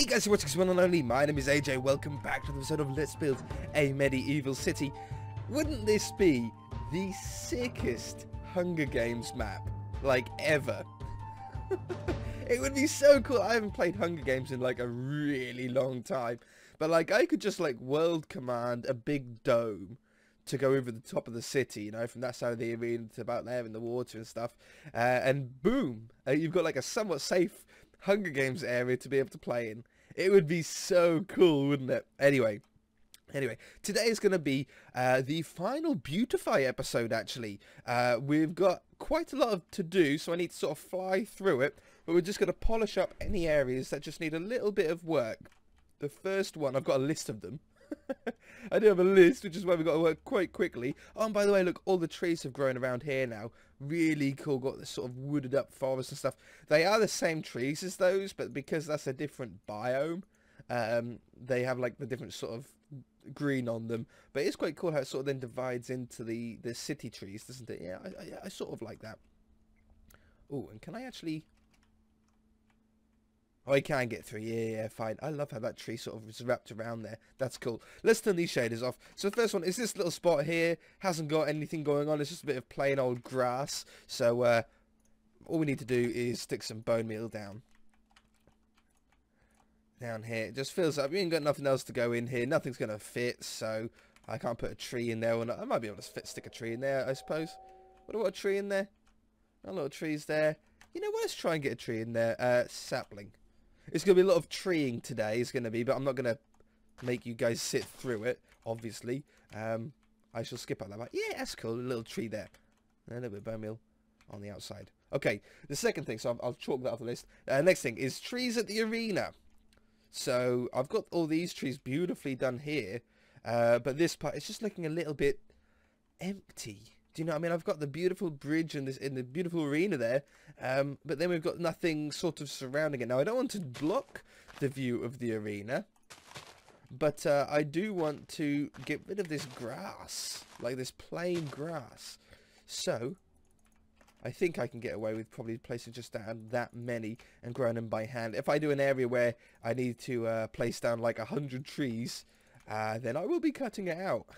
Hey guys, what's going on only? My name is AJ. Welcome back to the episode of Let's Build a Medieval City. Wouldn't this be the sickest Hunger Games map, like, ever? it would be so cool. I haven't played Hunger Games in, like, a really long time. But, like, I could just, like, world command a big dome to go over the top of the city, you know, from that side of the arena to about there in the water and stuff. Uh, and boom, uh, you've got, like, a somewhat safe Hunger Games area to be able to play in. It would be so cool, wouldn't it? Anyway, Anyway, today is going to be uh, the final Beautify episode, actually. Uh, we've got quite a lot of to do, so I need to sort of fly through it. But we're just going to polish up any areas that just need a little bit of work. The first one, I've got a list of them. I do have a list, which is why we've got to work quite quickly. Oh, and by the way, look, all the trees have grown around here now. Really cool, got this sort of wooded up forest and stuff. They are the same trees as those, but because that's a different biome, um, they have like the different sort of green on them. But it's quite cool how it sort of then divides into the, the city trees, doesn't it? Yeah, I, I, I sort of like that. Oh, and can I actually... Oh, I can get through. Yeah, yeah, fine. I love how that tree sort of is wrapped around there. That's cool. Let's turn these shaders off. So the first one is this little spot here. Hasn't got anything going on. It's just a bit of plain old grass. So uh, all we need to do is stick some bone meal down. Down here. It just feels like we ain't got nothing else to go in here. Nothing's going to fit. So I can't put a tree in there. Or not. I might be able to fit, stick a tree in there, I suppose. What about a tree in there? A of trees there. You know what? Let's try and get a tree in there. Uh, sapling. It's going to be a lot of treeing today, it's going to be, but I'm not going to make you guys sit through it, obviously. Um, I shall skip on that. Yeah, that's cool. A little tree there. A little bit of bone meal on the outside. Okay, the second thing, so I'll, I'll chalk that off the list. Uh, next thing is trees at the arena. So I've got all these trees beautifully done here, uh, but this part, is just looking a little bit empty. Do you know what I mean? I've got the beautiful bridge and this in the beautiful arena there, um, but then we've got nothing sort of surrounding it. Now, I don't want to block the view of the arena, but uh, I do want to get rid of this grass, like this plain grass. So, I think I can get away with probably placing just down that many and growing them by hand. If I do an area where I need to uh, place down like a hundred trees, uh, then I will be cutting it out.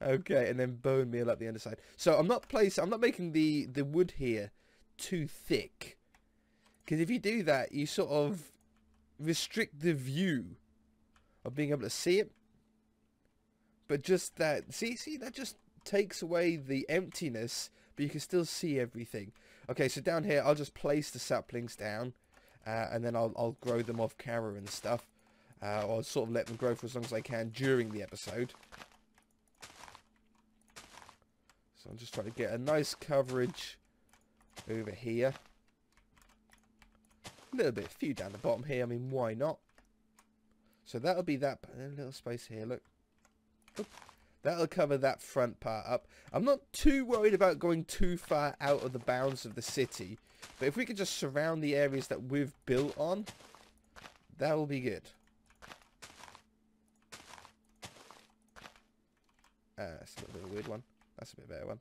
Okay, and then bone meal up the underside. So I'm not placing, I'm not making the, the wood here too thick. Because if you do that, you sort of restrict the view of being able to see it. But just that, see, see, that just takes away the emptiness, but you can still see everything. Okay, so down here, I'll just place the saplings down, uh, and then I'll, I'll grow them off camera and stuff. Uh, or sort of let them grow for as long as I can during the episode. So I'm just trying to get a nice coverage over here. A little bit, few down the bottom here. I mean, why not? So that'll be that a little space here. Look. Oop. That'll cover that front part up. I'm not too worried about going too far out of the bounds of the city. But if we could just surround the areas that we've built on, that will be good. Uh, that's a little bit of a weird one. That's a bit better one.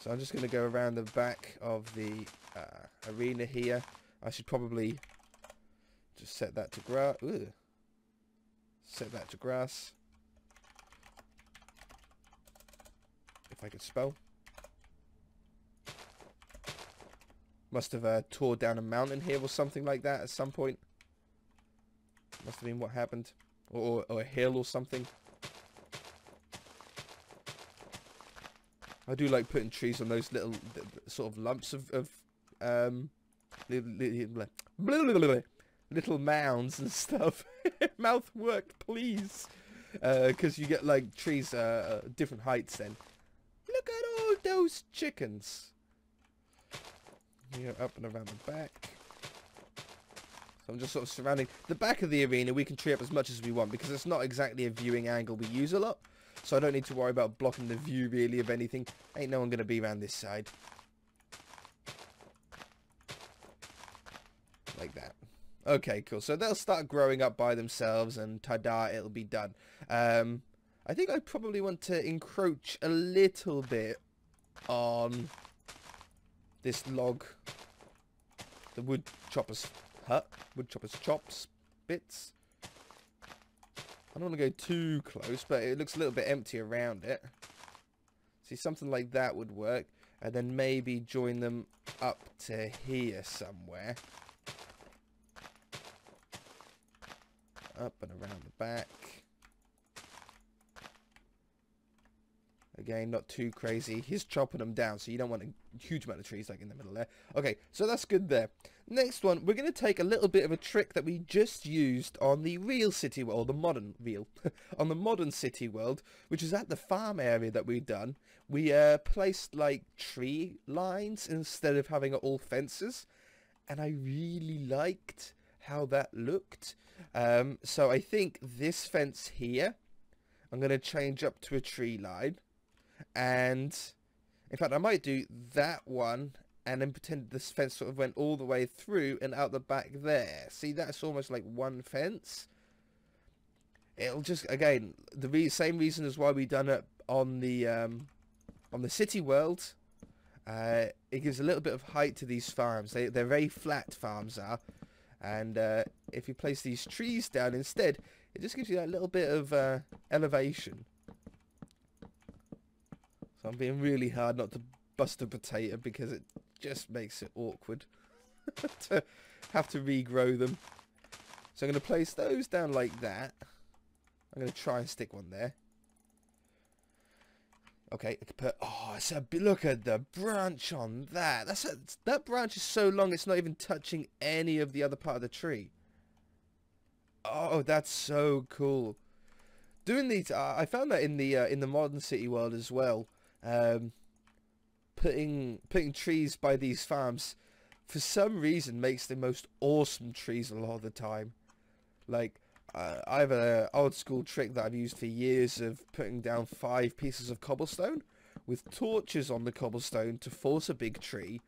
So I'm just going to go around the back of the uh, arena here. I should probably just set that to grass. Set that to grass. If I could spell. Must have uh, tore down a mountain here or something like that at some point. Must have been what happened. Or, or a hill or something. I do like putting trees on those little sort of lumps of, of um, little, mounds and stuff. Mouth work, please. Because uh, you get like trees uh, uh, different heights then. Look at all those chickens. Here, up and around the back. So I'm just sort of surrounding the back of the arena. We can tree up as much as we want because it's not exactly a viewing angle we use a lot. So I don't need to worry about blocking the view really of anything. Ain't no one going to be around this side. Like that. Okay, cool. So they'll start growing up by themselves and ta-da, it'll be done. Um, I think I probably want to encroach a little bit on this log. The wood chopper's hut. Wood chopper's chops. Bits. I don't want to go too close, but it looks a little bit empty around it. See, something like that would work. And then maybe join them up to here somewhere. Up and around the back. Again, not too crazy. He's chopping them down, so you don't want a huge amount of trees like in the middle there. Okay, so that's good there. Next one, we're going to take a little bit of a trick that we just used on the real city world, or the modern real, on the modern city world, which is at the farm area that we've done. We uh, placed like tree lines instead of having all fences, and I really liked how that looked. Um, so I think this fence here, I'm going to change up to a tree line, and in fact I might do that one and then pretend this fence sort of went all the way through and out the back there. See, that's almost like one fence. It'll just, again, the re same reason as why we done it on the um, on the city world. Uh, it gives a little bit of height to these farms. They, they're very flat farms are. And uh, if you place these trees down instead, it just gives you that little bit of uh, elevation. So I'm being really hard not to bust a potato because it just makes it awkward to have to regrow them. So I'm going to place those down like that. I'm going to try and stick one there. Okay, I can put. Oh, it's a look at the branch on that. That's a, that branch is so long it's not even touching any of the other part of the tree. Oh, that's so cool. Doing these, uh, I found that in the uh, in the modern city world as well. Um, putting putting trees by these farms for some reason makes the most awesome trees a lot of the time. Like uh, I have an old school trick that I've used for years of putting down five pieces of cobblestone with torches on the cobblestone to force a big tree.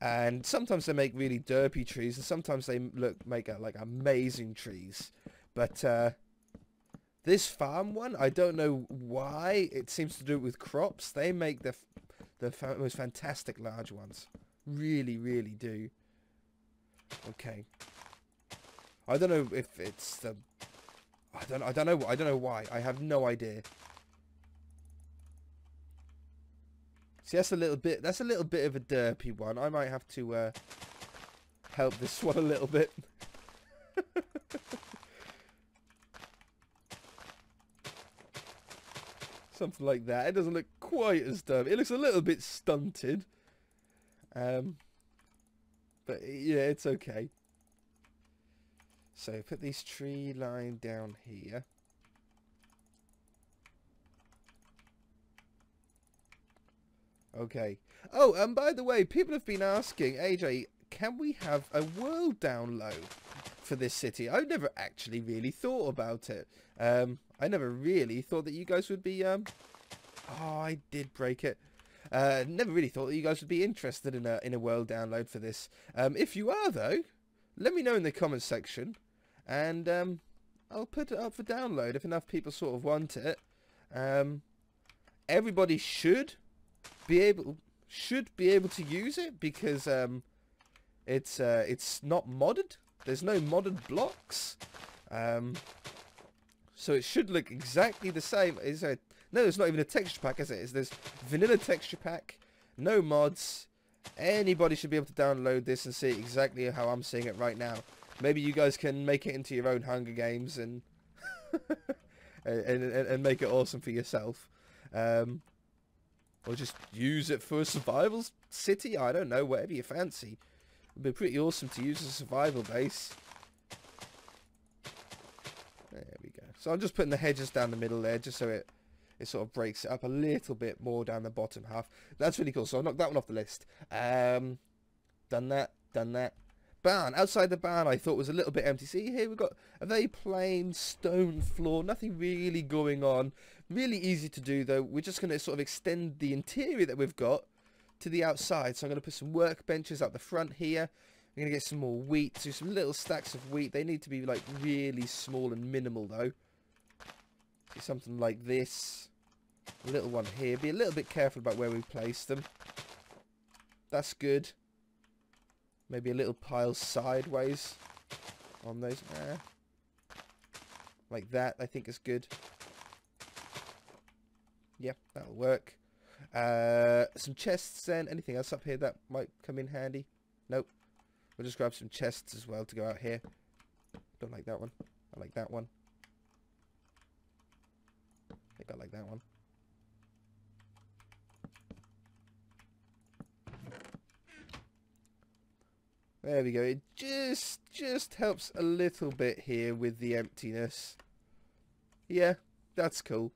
And sometimes they make really derpy trees, and sometimes they look make a, like amazing trees. But uh, this farm one, I don't know why. It seems to do it with crops. They make the the most fantastic large ones. Really, really do. Okay. I don't know if it's the... I don't. I don't know. I don't know why. I have no idea. See, that's a little bit. That's a little bit of a derpy one. I might have to uh, help this one a little bit. Something like that. It doesn't look quite as dumb. It looks a little bit stunted. Um, but yeah, it's okay. So put this tree line down here. Okay. Oh, and by the way, people have been asking, AJ, can we have a world download for this city? I've never actually really thought about it. Um, I never really thought that you guys would be... Um... Oh, I did break it. Uh, never really thought that you guys would be interested in a in a world download for this. Um, if you are though, let me know in the comments section, and um, I'll put it up for download if enough people sort of want it. Um, everybody should be able should be able to use it because um, it's uh, it's not modded. There's no modded blocks. Um, so it should look exactly the same. Is a no, it's not even a texture pack, is it? It's this vanilla texture pack, no mods. Anybody should be able to download this and see exactly how I'm seeing it right now. Maybe you guys can make it into your own Hunger Games and and, and, and, make it awesome for yourself. Um, or just use it for a survival city. I don't know, whatever you fancy. It'd be pretty awesome to use as a survival base. There we go. So I'm just putting the hedges down the middle there, just so it it sort of breaks it up a little bit more down the bottom half. That's really cool. So I knocked that one off the list. Um, done that, done that. Barn. Outside the barn I thought was a little bit empty. See here we've got a very plain stone floor. Nothing really going on. Really easy to do though. We're just going to sort of extend the interior that we've got to the outside. So I'm going to put some workbenches up the front here. I'm going to get some more wheat. So some little stacks of wheat. They need to be like really small and minimal though. See something like this. A little one here. Be a little bit careful about where we place them. That's good. Maybe a little pile sideways on those. Eh. Like that, I think is good. Yep, that'll work. Uh, some chests then. Anything else up here that might come in handy? Nope. We'll just grab some chests as well to go out here. Don't like that one. I like that one. I think I like that one. There we go. It just just helps a little bit here with the emptiness. Yeah, that's cool.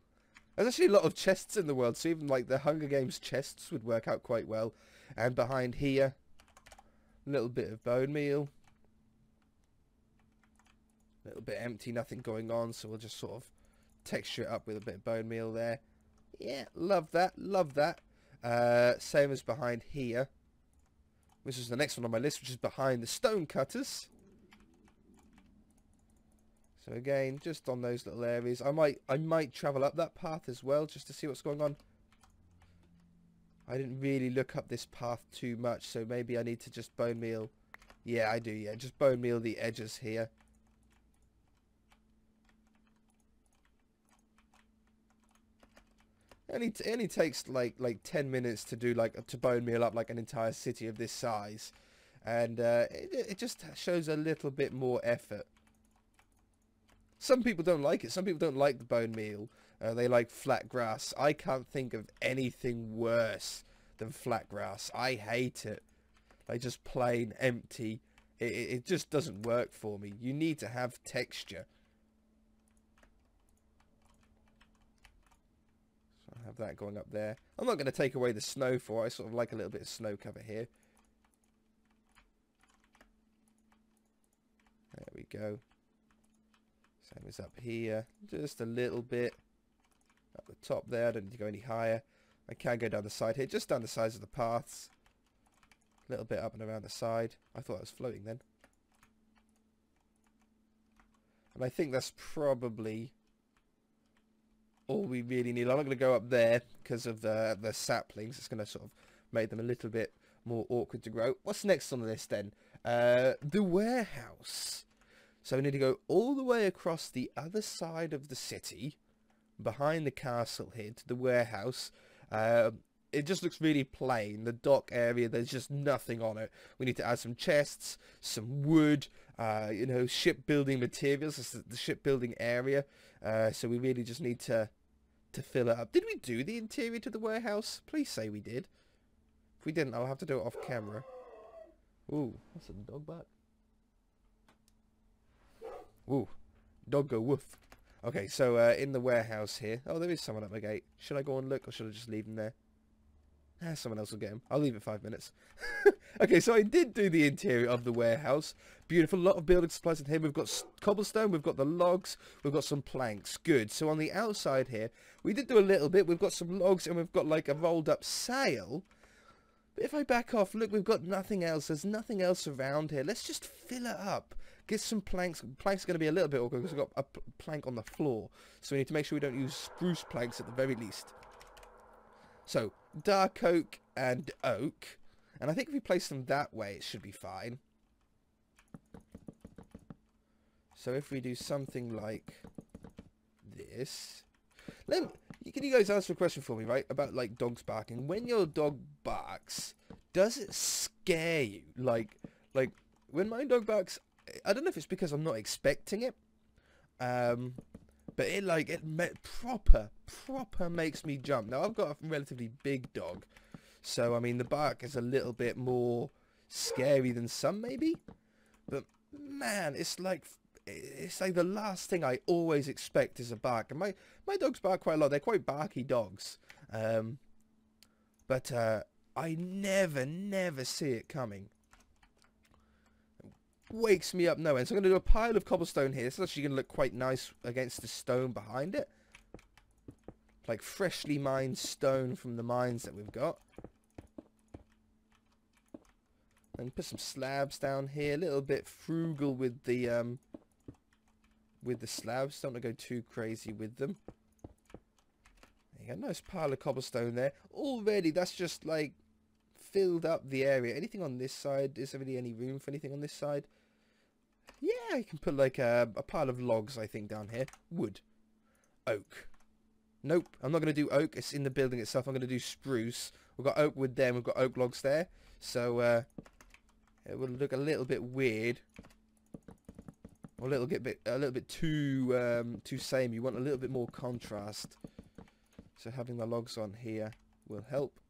There's actually a lot of chests in the world, so even like the Hunger Games chests would work out quite well. And behind here, a little bit of bone meal. A little bit empty, nothing going on, so we'll just sort of texture it up with a bit of bone meal there. Yeah, love that, love that. Uh, same as behind here. Which is the next one on my list, which is behind the stone cutters. So again, just on those little areas. I might I might travel up that path as well, just to see what's going on. I didn't really look up this path too much, so maybe I need to just bone meal. Yeah, I do, yeah. Just bone meal the edges here. Only it only takes like like 10 minutes to do like to bone meal up like an entire city of this size. And uh, it, it just shows a little bit more effort. Some people don't like it. Some people don't like the bone meal. Uh, they like flat grass. I can't think of anything worse than flat grass. I hate it. Like just plain empty. It, it just doesn't work for me. You need to have texture have that going up there. I'm not going to take away the snow for it. I sort of like a little bit of snow cover here. There we go. Same as up here. Just a little bit. Up the top there. I don't need to go any higher. I can go down the side here. Just down the sides of the paths. A little bit up and around the side. I thought I was floating then. And I think that's probably all we really need. I'm not going to go up there because of the, the saplings. It's going to sort of make them a little bit more awkward to grow. What's next on the list then? Uh, the warehouse. So we need to go all the way across the other side of the city, behind the castle here, to the warehouse. Uh, it just looks really plain. The dock area, there's just nothing on it. We need to add some chests, some wood, uh, you know, shipbuilding materials. This is the shipbuilding area. Uh, so we really just need to to fill it up. Did we do the interior to the warehouse? Please say we did. If we didn't, I'll have to do it off camera. Ooh, that's a dog bark. Ooh, dog go woof. Okay, so uh, in the warehouse here. Oh, there is someone at my gate. Should I go and look or should I just leave him there? Ah, someone else will get him. I'll leave it five minutes. okay, so I did do the interior of the warehouse. Beautiful. Lot of building supplies in here. We've got cobblestone. We've got the logs. We've got some planks. Good. So on the outside here, we did do a little bit. We've got some logs and we've got like a rolled up sail. But if I back off, look, we've got nothing else. There's nothing else around here. Let's just fill it up. Get some planks. Planks are going to be a little bit awkward because we've got a plank on the floor. So we need to make sure we don't use spruce planks at the very least. So, dark oak and oak. And I think if we place them that way, it should be fine. So if we do something like this. Let me, can you guys answer a question for me, right? About like dogs barking. When your dog barks, does it scare you? Like, like when my dog barks, I don't know if it's because I'm not expecting it. Um, but it like it proper proper makes me jump. Now I've got a relatively big dog, so I mean the bark is a little bit more scary than some maybe. But man, it's like it's like the last thing I always expect is a bark. And my my dogs bark quite a lot. They're quite barky dogs. Um, but uh, I never never see it coming wakes me up no end. So I'm going to do a pile of cobblestone here. It's actually going to look quite nice against the stone behind it. Like freshly mined stone from the mines that we've got. And put some slabs down here. A little bit frugal with the um, with the slabs. Don't want to go too crazy with them. There you go. Nice pile of cobblestone there. Already, that's just like filled up the area. Anything on this side? Is there really any room for anything on this side? Yeah, I can put like a, a pile of logs, I think, down here. Wood. Oak. Nope, I'm not going to do oak. It's in the building itself. I'm going to do spruce. We've got oak wood there. We've got oak logs there. So uh, it will look a little bit weird. a little bit, a little bit too, um, too same. You want a little bit more contrast. So having the logs on here will help.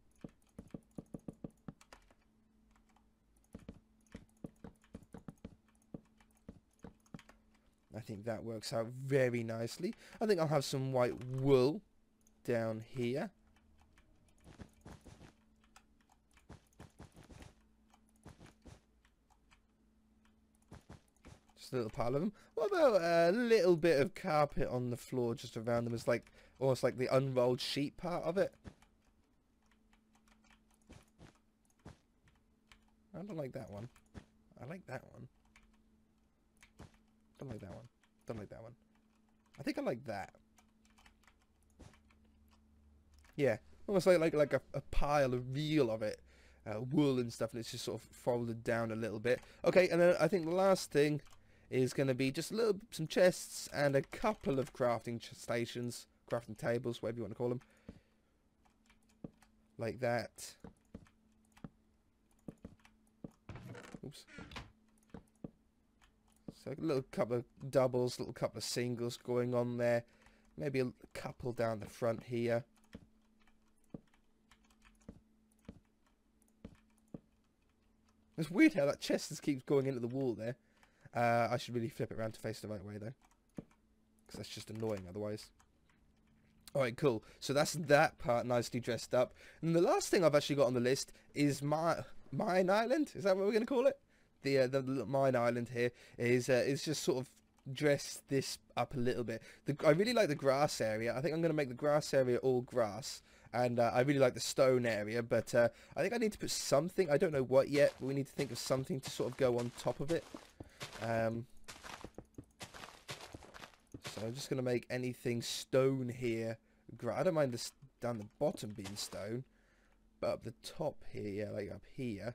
Think that works out very nicely. I think I'll have some white wool down here. Just a little pile of them. What about a little bit of carpet on the floor just around them as like almost like the unrolled sheet part of it? I don't like that one. I like that one. Don't like that one. Don't like that one. I think I like that. Yeah, almost like like like a, a pile, a reel of it, uh, wool and stuff, and it's just sort of folded down a little bit. Okay, and then I think the last thing is going to be just a little, some chests and a couple of crafting stations, crafting tables, whatever you want to call them, like that. Oops. A little couple of doubles, little couple of singles going on there. Maybe a couple down the front here. It's weird how that chest just keeps going into the wall there. Uh, I should really flip it around to face the right way though. Because that's just annoying otherwise. Alright, cool. So that's that part nicely dressed up. And the last thing I've actually got on the list is my Mine Island. Is that what we're going to call it? The uh, the mine island here is uh, is just sort of dress this up a little bit. The, I really like the grass area. I think I'm going to make the grass area all grass. And uh, I really like the stone area, but uh, I think I need to put something. I don't know what yet, but we need to think of something to sort of go on top of it. Um, so I'm just going to make anything stone here. I don't mind this down the bottom being stone, but up the top here, yeah, like up here,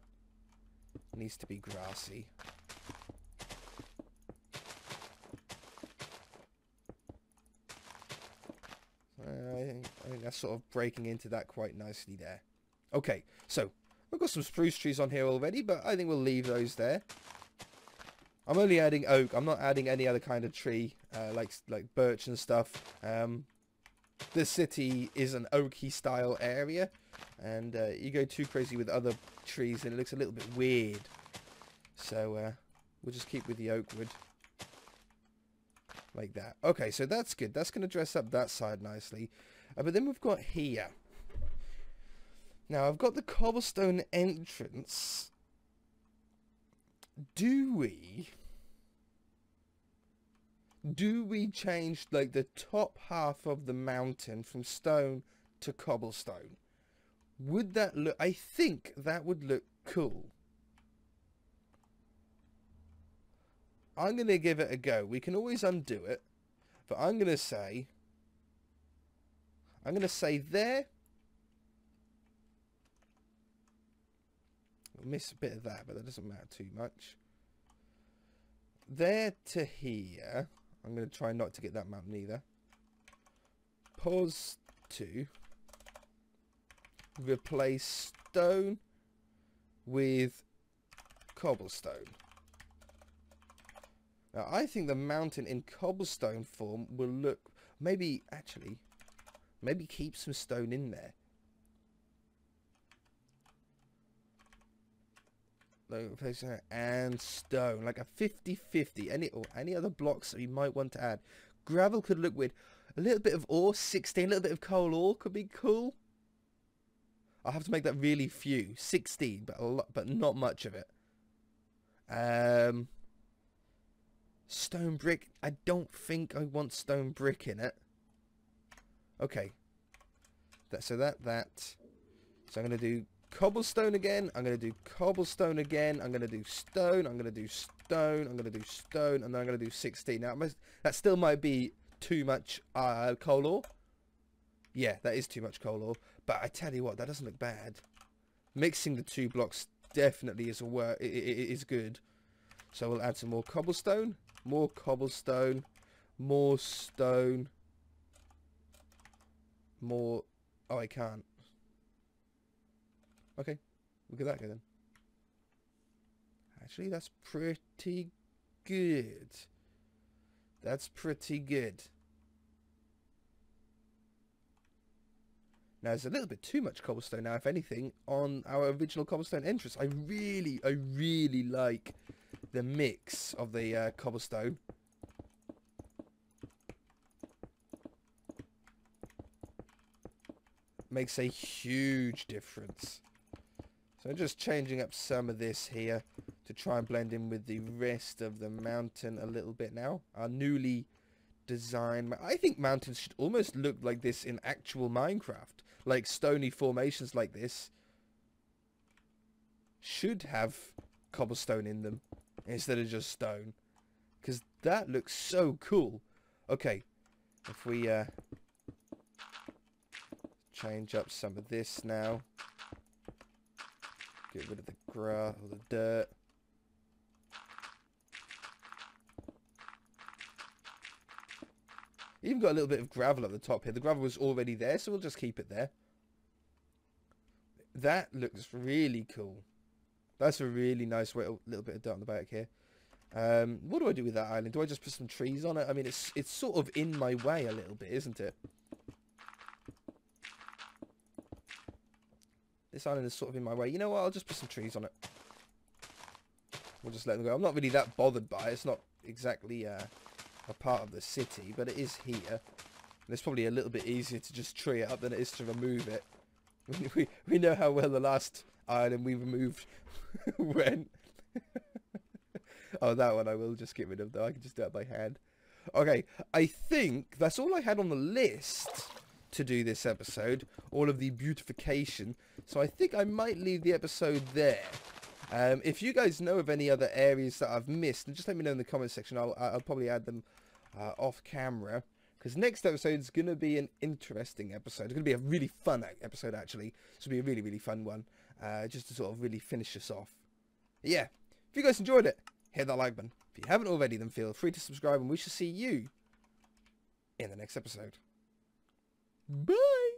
needs to be grassy. I think, I think that's sort of breaking into that quite nicely there. Okay, so I've got some spruce trees on here already, but I think we'll leave those there. I'm only adding oak. I'm not adding any other kind of tree, uh, like like birch and stuff. Um, the city is an oaky style area, and uh, you go too crazy with other trees and it looks a little bit weird. So uh, we'll just keep with the oak wood. Like that. Okay, so that's good. That's going to dress up that side nicely. Uh, but then we've got here. Now, I've got the cobblestone entrance. Do we... Do we change, like, the top half of the mountain from stone to cobblestone? Would that look... I think that would look cool. I'm going to give it a go. We can always undo it. But I'm going to say... I'm going to say there. We'll miss a bit of that, but that doesn't matter too much. There to here. I'm going to try not to get that mountain either. Pause to replace stone with cobblestone. Now, I think the mountain in cobblestone form will look... Maybe, actually, maybe keep some stone in there. And stone like a 50-50 any or any other blocks that you might want to add gravel could look weird a little bit of ore 16 a little bit of coal ore could be cool I'll have to make that really few 16 but a lot but not much of it um Stone brick. I don't think I want stone brick in it. Okay. That, so that, that. So I'm going to do cobblestone again. I'm going to do cobblestone again. I'm going to do stone. I'm going to do stone. I'm going to do stone. And then I'm going to do 16. Now, that still might be too much uh, coal ore. Yeah, that is too much coal ore. But I tell you what, that doesn't look bad. mixing the two blocks definitely is a work is good. So we'll add some more cobblestone, more cobblestone, more stone, more. Oh, I can't. Okay, look at that go then. Actually, that's pretty good. That's pretty good. Now, there's a little bit too much cobblestone now, if anything, on our original cobblestone entrance. I really, I really like the mix of the uh, cobblestone. Makes a huge difference. So I'm just changing up some of this here to try and blend in with the rest of the mountain a little bit now. Our newly designed... I think mountains should almost look like this in actual Minecraft like stony formations like this should have cobblestone in them instead of just stone. Because that looks so cool. Okay, if we uh, change up some of this now. Get rid of the grass or the dirt. Even got a little bit of gravel at the top here. The gravel was already there, so we'll just keep it there. That looks really cool. That's a really nice way, a little bit of dirt on the back here. Um, what do I do with that island? Do I just put some trees on it? I mean, it's it's sort of in my way a little bit, isn't it? This island is sort of in my way. You know what? I'll just put some trees on it. We'll just let them go. I'm not really that bothered by it. It's not exactly... Uh, a part of the city, but it is here. And it's probably a little bit easier to just tree it up than it is to remove it. We, we know how well the last island we removed went. oh, that one I will just get rid of, though. I can just do it by hand. Okay, I think that's all I had on the list to do this episode. All of the beautification. So I think I might leave the episode there. Um, if you guys know of any other areas that I've missed, just let me know in the comment section. I'll, I'll probably add them uh, off camera. Because next episode is going to be an interesting episode. It's going to be a really fun episode, actually. It's going to be a really, really fun one. Uh, just to sort of really finish us off. Yeah, if you guys enjoyed it, hit that like button. If you haven't already, then feel free to subscribe. And we shall see you in the next episode. Bye!